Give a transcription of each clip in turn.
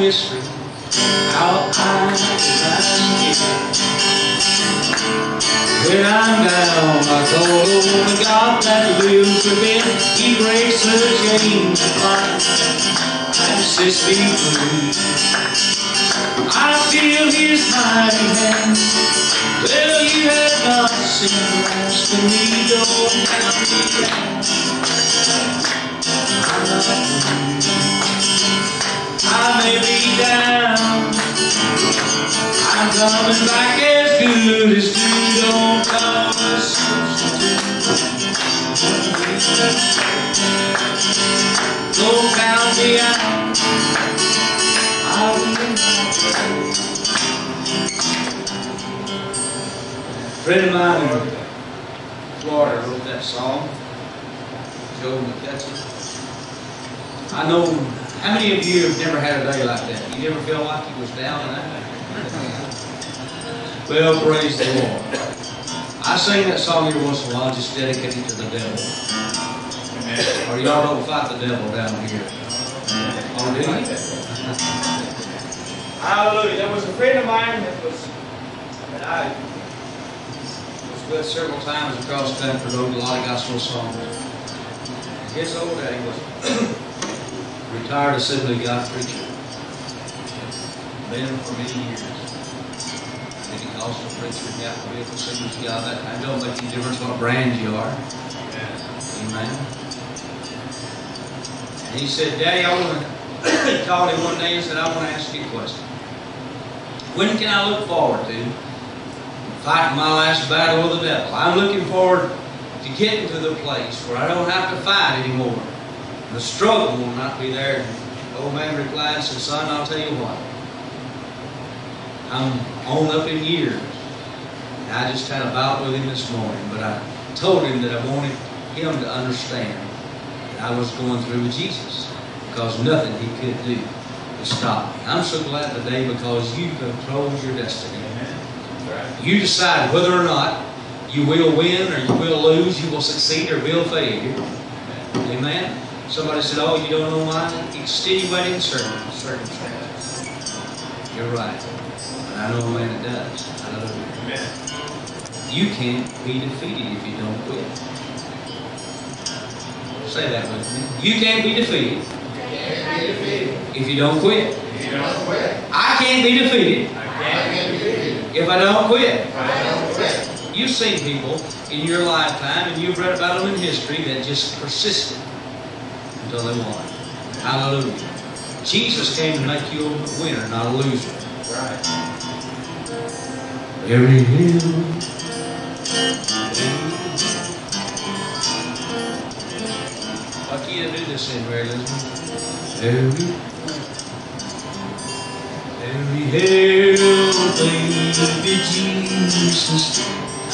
mystery how I rise When I'm down, I call on the God that lives within. He breaks the chains of life and sets me free. I feel His mighty hand. Well, you have not seen last of me, don't count me. Coming back as good as new. Don't call us Don't count me out. I'll be friend of mine in Florida wrote that song. Joe McKechnie. I know how many of you have never had a day like that? You never feel like you was down and out? Well, praise the Lord. I sing that song every once in a while, just dedicated to the devil. Or y'all don't fight the devil down here. Oh, do you? Hallelujah. There was a friend of mine that was, that I was with several times across country, wrote a lot of gospel songs. His old daddy was retired Assembly God preacher. Been for many years. Pentecostal preacher, got with Assemblies of God. That kind don't make any difference what brand you are. Amen. And he said, Daddy, I want to, he called him one day and said, I want to ask you a question. When can I look forward to fighting my last battle with the devil? I'm looking forward to getting to the place where I don't have to fight anymore. The struggle will not be there. The old man replied said, Son, I'll tell you what. I'm on up in years. And I just had a bout with him this morning, but I told him that I wanted him to understand that I was going through with Jesus because nothing he could do to stop me. I'm so glad today because you control your destiny. You decide whether or not you will win or you will lose, you will succeed or will fail. Amen. Somebody said, oh, you don't know why? Extenuating circumstances. You're right. I know a man that does. Amen. You can't be defeated if you don't quit. Say that with me. You can't be defeated. If you don't quit. I can't be defeated. If I don't quit. If I don't quit. You've seen people in your lifetime, and you've read about them in history that just persisted until they won. Hallelujah. Jesus came to make you a winner, not a loser. Right. Every hill. Can you do this in, Mary Elizabeth? Every, every hill, baby Jesus,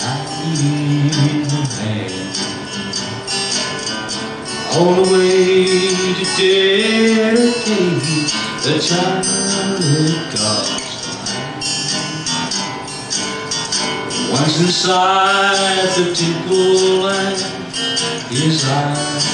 I need the man all the way to dedicate the child of God. Once inside the temple and his eyes.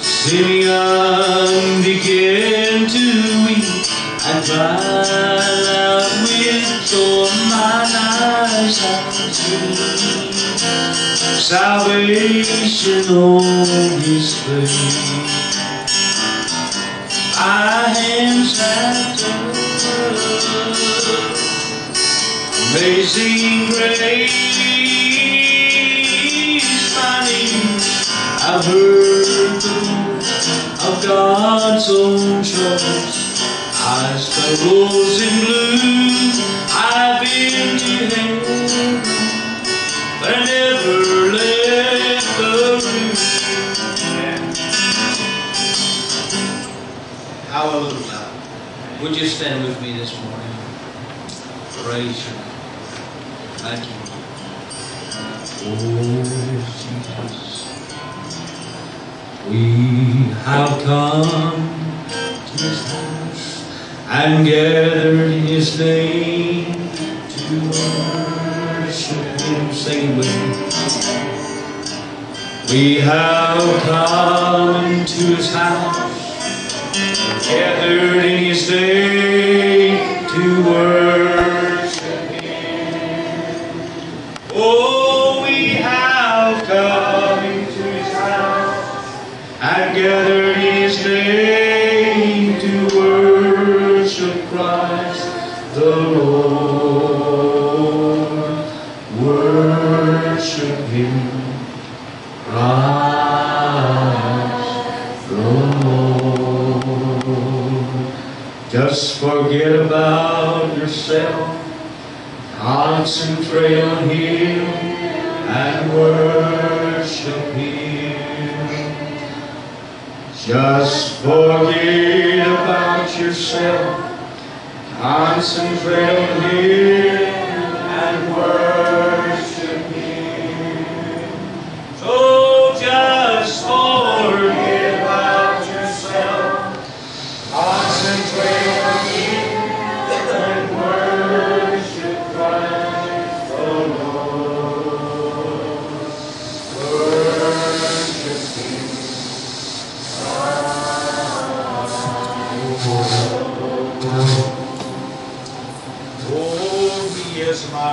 Simeon began to weep and cried out with joy, my eyes salvation on his face. Our hands have amazing grace. Name, I've heard of God's own choice. Eyes that rose in blue, I've been to heaven, but I never left the room. Hallelujah. Would you stand with me this morning? Praise you. Thank you. Oh, Jesus. We have come to his house and gathered in his name to worship him. Sing with me. We have come into his house, gathered in his day to worship Oh, we have come into his house and gathered his name to worship Christ the Lord. Worship him. Christ the Lord. Just forget about yourself. Concentrate on Him and worship Him. Just forget about yourself. Concentrate on Him and worship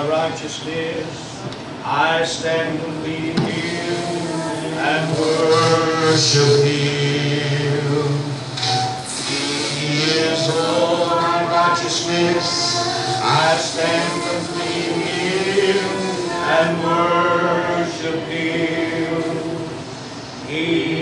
my righteousness. I stand believing Him and worship Him. He is all my righteousness. I stand believing Him and worship Him. He